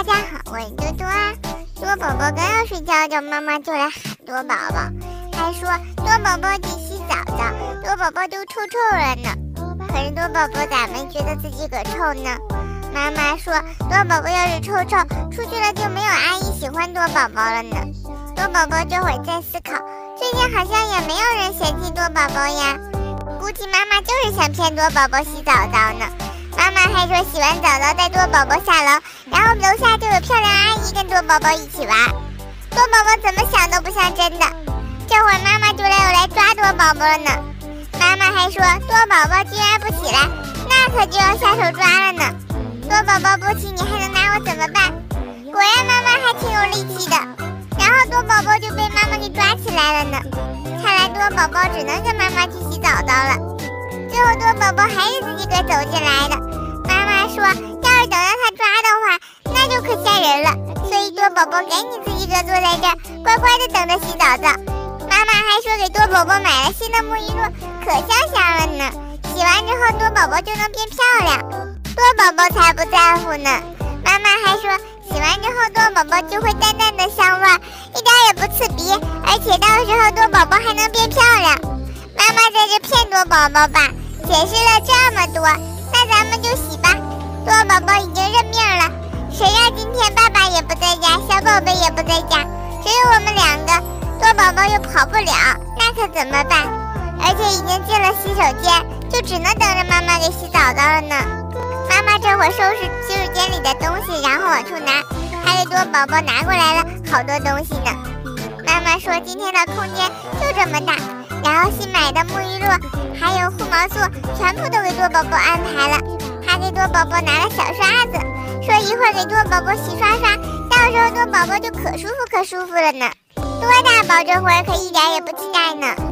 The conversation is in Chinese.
大家好，我是多多啊。多宝宝刚要睡觉，叫妈妈就来喊多宝宝，还说多宝宝得洗澡澡，多宝宝都臭臭了呢。可是多宝宝咋没觉得自己可臭呢？妈妈说多宝宝要是臭臭出去了，就没有阿姨喜欢多宝宝了呢。多宝宝这会儿在思考，最近好像也没有人嫌弃多宝宝呀，估计妈妈就是想骗多宝宝洗澡澡呢。妈妈还说洗完澡澡带多宝宝下楼，然后楼下就有漂亮阿姨跟多宝宝一起玩。多宝宝怎么想都不像真的。这会儿妈妈就来我来抓多宝宝了呢。妈妈还说多宝宝居然不起来，那可就要下手抓了呢。多宝宝不起，你还能拿我怎么办？果然妈妈还挺有力气的。然后多宝宝就被妈妈给抓起来了呢。看来多宝宝只能跟妈妈去洗澡澡了。最后多宝宝还是自己个走进来宝宝赶紧自己个坐在这儿，乖乖的等着洗澡澡。妈妈还说给多宝宝买了新的沐浴露，可香香了呢。洗完之后多宝宝就能变漂亮。多宝宝才不在乎呢。妈妈还说，洗完之后多宝宝就会淡淡的香味，一点也不刺鼻，而且到时候多宝宝还能变漂亮。妈妈在这骗多宝宝吧。解释了这么多，那咱们就洗吧。多宝宝已经认命了。谁让今不在家，只有我们两个。多宝宝又跑不了，那可怎么办？而且已经进了洗手间，就只能等着妈妈给洗澡澡了呢。妈妈这会收拾洗手间里的东西，然后往出拿，还给多宝宝拿过来了好多东西呢。妈妈说今天的空间就这么大，然后新买的沐浴露。还有护毛素，全部都给多宝宝安排了。还给多宝宝拿了小刷子，说一会儿给多宝宝洗刷刷，到时候做宝宝就可舒服可舒服了呢。多大宝这会儿可一点也不期待呢。